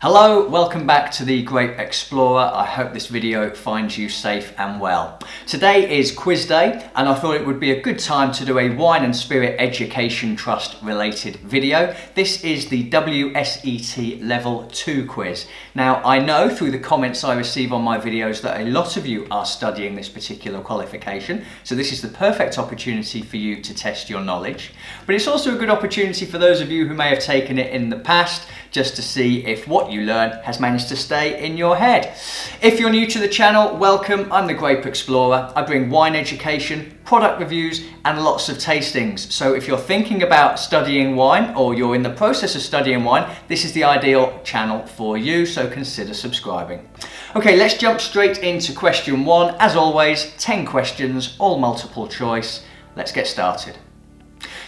Hello, welcome back to the Grape Explorer. I hope this video finds you safe and well. Today is quiz day and I thought it would be a good time to do a Wine and Spirit Education Trust related video. This is the WSET Level 2 quiz. Now I know through the comments I receive on my videos that a lot of you are studying this particular qualification, so this is the perfect opportunity for you to test your knowledge. But it's also a good opportunity for those of you who may have taken it in the past just to see if what you learn has managed to stay in your head. If you're new to the channel, welcome. I'm the Grape Explorer. I bring wine education, product reviews, and lots of tastings. So if you're thinking about studying wine or you're in the process of studying wine, this is the ideal channel for you, so consider subscribing. Okay, let's jump straight into question one. As always, 10 questions, all multiple choice. Let's get started.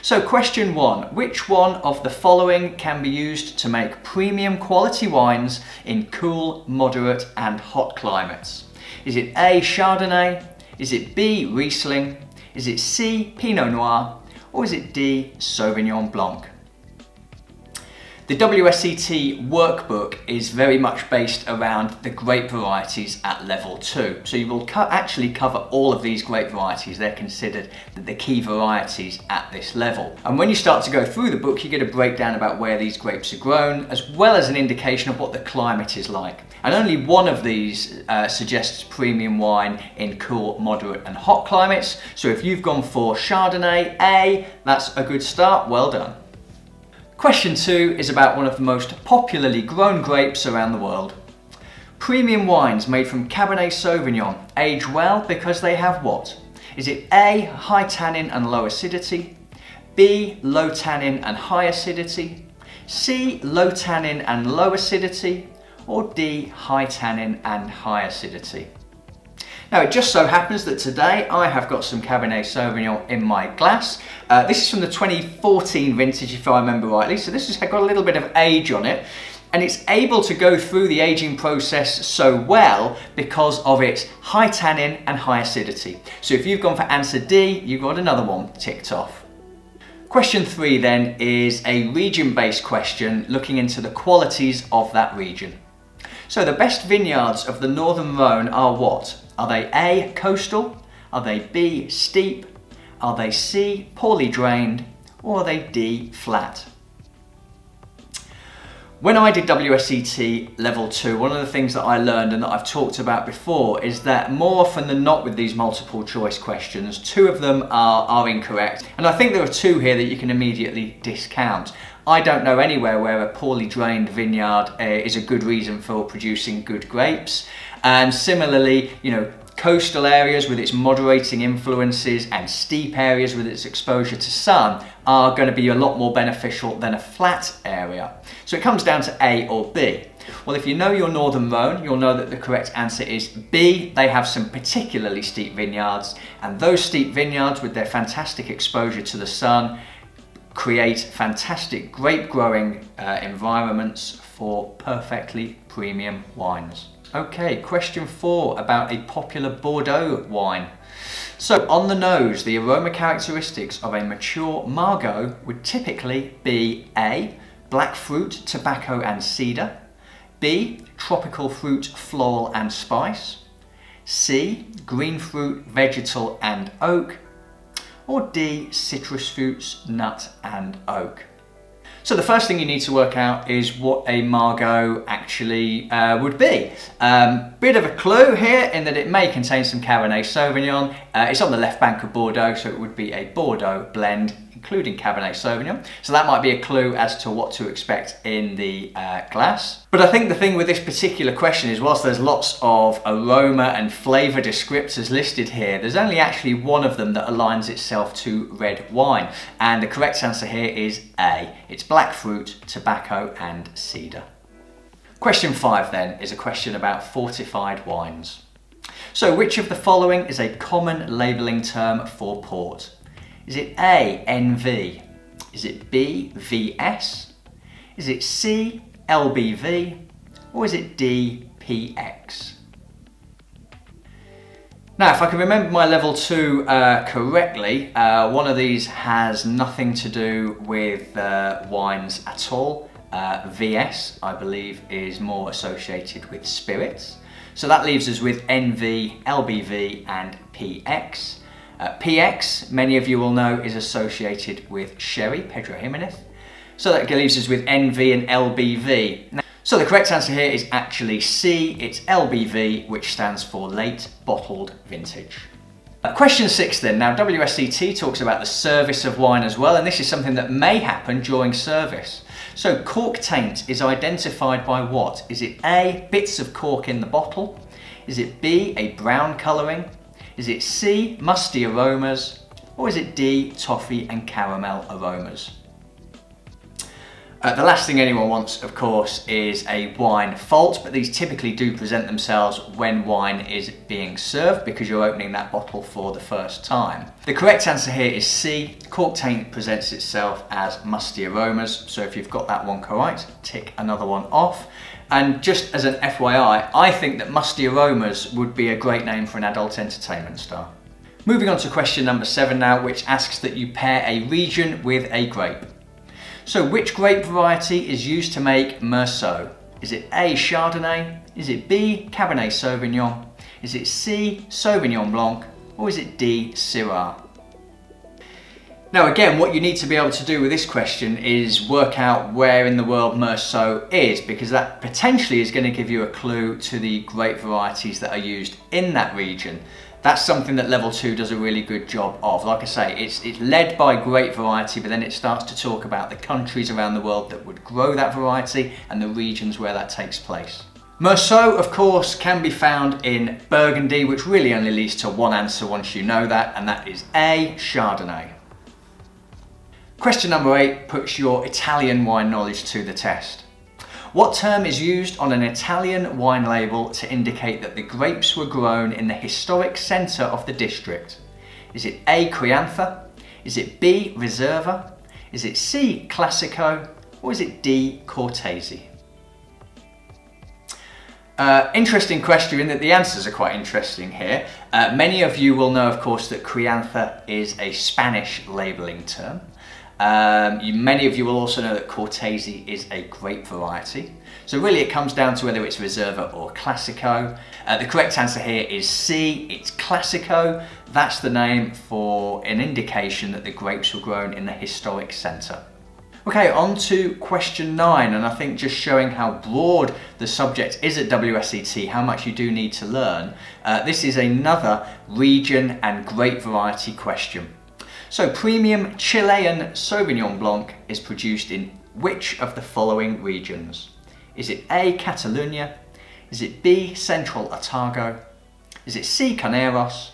So question one, which one of the following can be used to make premium quality wines in cool, moderate and hot climates? Is it A, Chardonnay? Is it B, Riesling? Is it C, Pinot Noir? Or is it D, Sauvignon Blanc? The WSET workbook is very much based around the grape varieties at level two. So you will co actually cover all of these grape varieties. They're considered the key varieties at this level. And when you start to go through the book, you get a breakdown about where these grapes are grown, as well as an indication of what the climate is like. And only one of these uh, suggests premium wine in cool, moderate and hot climates. So if you've gone for Chardonnay A, that's a good start, well done. Question two is about one of the most popularly grown grapes around the world. Premium wines made from Cabernet Sauvignon age well because they have what? Is it A, high tannin and low acidity, B, low tannin and high acidity, C, low tannin and low acidity, or D, high tannin and high acidity? Now it just so happens that today I have got some Cabernet Sauvignon in my glass. Uh, this is from the 2014 vintage if I remember rightly, so this has got a little bit of age on it and it's able to go through the aging process so well because of its high tannin and high acidity. So if you've gone for answer D, you've got another one ticked off. Question three then is a region-based question looking into the qualities of that region. So the best vineyards of the Northern Rhone are what? Are they A, coastal? Are they B, steep? Are they C, poorly drained? Or are they D, flat? When I did WSET level 2, one of the things that I learned and that I've talked about before is that more often than not with these multiple choice questions, two of them are, are incorrect. And I think there are two here that you can immediately discount. I don't know anywhere where a poorly drained vineyard uh, is a good reason for producing good grapes. And similarly, you know, coastal areas with its moderating influences and steep areas with its exposure to sun are going to be a lot more beneficial than a flat area. So it comes down to A or B. Well, if you know your Northern Rhone, you'll know that the correct answer is B. They have some particularly steep vineyards, and those steep vineyards with their fantastic exposure to the sun create fantastic grape growing uh, environments for perfectly premium wines. Okay, question four about a popular Bordeaux wine. So on the nose, the aroma characteristics of a mature Margaux would typically be A, black fruit, tobacco and cedar, B, tropical fruit, floral and spice, C, green fruit, vegetal and oak, or D, citrus fruits, nut and oak. So the first thing you need to work out is what a Margaux actually uh, would be. Um, bit of a clue here in that it may contain some Cabernet Sauvignon. Uh, it's on the left bank of Bordeaux, so it would be a Bordeaux blend including Cabernet Sauvignon. So that might be a clue as to what to expect in the uh, glass. But I think the thing with this particular question is whilst there's lots of aroma and flavour descriptors listed here, there's only actually one of them that aligns itself to red wine. And the correct answer here is A. It's black fruit, tobacco and cedar. Question five then is a question about fortified wines. So which of the following is a common labelling term for port? Is it A, NV? Is it B, VS? Is it C, LBV? Or is it D, PX? Now, if I can remember my level two uh, correctly, uh, one of these has nothing to do with uh, wines at all. Uh, VS, I believe, is more associated with spirits. So that leaves us with NV, LBV and PX. PX, many of you will know, is associated with sherry, Pedro Ximénez. So that leaves us with NV and LBV. Now, so the correct answer here is actually C, it's LBV, which stands for late bottled vintage. Uh, question six then, now WSET talks about the service of wine as well, and this is something that may happen during service. So cork taint is identified by what? Is it A, bits of cork in the bottle? Is it B, a brown colouring? Is it C, musty aromas? Or is it D, toffee and caramel aromas? Uh, the last thing anyone wants, of course, is a wine fault, but these typically do present themselves when wine is being served because you're opening that bottle for the first time. The correct answer here is C. Cork taint presents itself as musty aromas, so if you've got that one correct, tick another one off. And just as an FYI, I think that musty aromas would be a great name for an adult entertainment star. Moving on to question number seven now, which asks that you pair a region with a grape. So which grape variety is used to make Meursault? Is it A, Chardonnay? Is it B, Cabernet Sauvignon? Is it C, Sauvignon Blanc? Or is it D, Syrah? Now again, what you need to be able to do with this question is work out where in the world Meursault is, because that potentially is going to give you a clue to the grape varieties that are used in that region that's something that level two does a really good job of. Like I say, it's, it's led by great variety, but then it starts to talk about the countries around the world that would grow that variety and the regions where that takes place. Meursault, of course, can be found in Burgundy, which really only leads to one answer once you know that, and that is A, Chardonnay. Question number eight puts your Italian wine knowledge to the test. What term is used on an Italian wine label to indicate that the grapes were grown in the historic centre of the district? Is it A. Crianza? Is it B. Riserva? Is it C. Classico? Or is it D. Cortese? Uh, interesting question in that the answers are quite interesting here. Uh, many of you will know, of course, that Crianza is a Spanish labelling term. Um, you, many of you will also know that Cortese is a grape variety. So really it comes down to whether it's Reserva or Classico. Uh, the correct answer here is C, it's Classico. That's the name for an indication that the grapes were grown in the historic centre. Okay, on to question nine, and I think just showing how broad the subject is at WSET, how much you do need to learn. Uh, this is another region and grape variety question. So premium Chilean Sauvignon Blanc is produced in which of the following regions? Is it A, Catalunya? Is it B, Central Otago? Is it C, Carneros?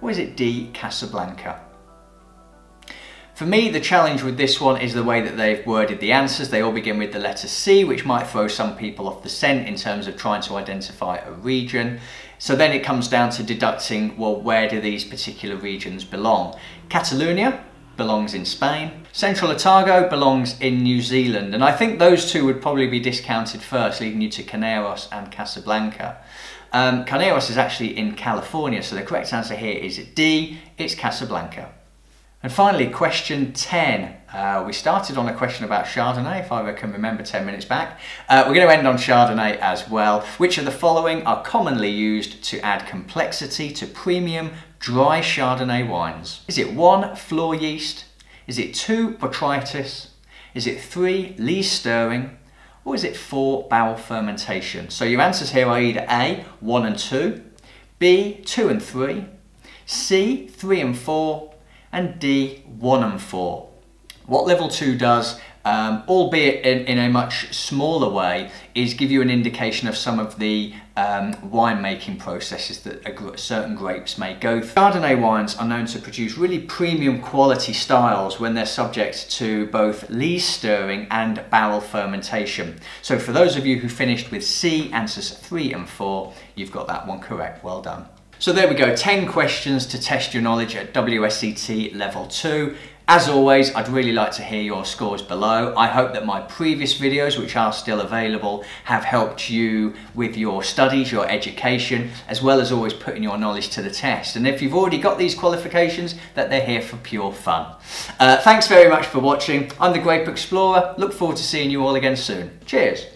Or is it D, Casablanca? For me, the challenge with this one is the way that they've worded the answers. They all begin with the letter C, which might throw some people off the scent in terms of trying to identify a region. So then it comes down to deducting, well, where do these particular regions belong? Catalonia belongs in Spain. Central Otago belongs in New Zealand. And I think those two would probably be discounted first, leading you to Carneros and Casablanca. Um, Carneros is actually in California, so the correct answer here is D, it's Casablanca. And finally, question 10. Uh, we started on a question about Chardonnay, if I can remember 10 minutes back. Uh, we're going to end on Chardonnay as well. Which of the following are commonly used to add complexity to premium dry Chardonnay wines? Is it one, flor yeast? Is it two, botrytis? Is it three, lees stirring? Or is it four, barrel fermentation? So your answers here are either A, one and two, B, two and three, C, three and four, and D, 1 and 4. What level 2 does, um, albeit in, in, a much smaller way, is give you an indication of some of the um, winemaking processes that a, certain grapes may go through. Chardonnay wines are known to produce really premium quality styles when they're subject to both lees stirring and barrel fermentation. So for those of you who finished with C, answers 3 and 4, you've got that one correct. Well done. So there we go, 10 questions to test your knowledge at WSET level 2. As always, I'd really like to hear your scores below. I hope that my previous videos, which are still available, have helped you with your studies, your education, as well as always putting your knowledge to the test. And if you've already got these qualifications, that they're here for pure fun. Uh, thanks very much for watching. I'm the Grape Explorer. Look forward to seeing you all again soon. Cheers.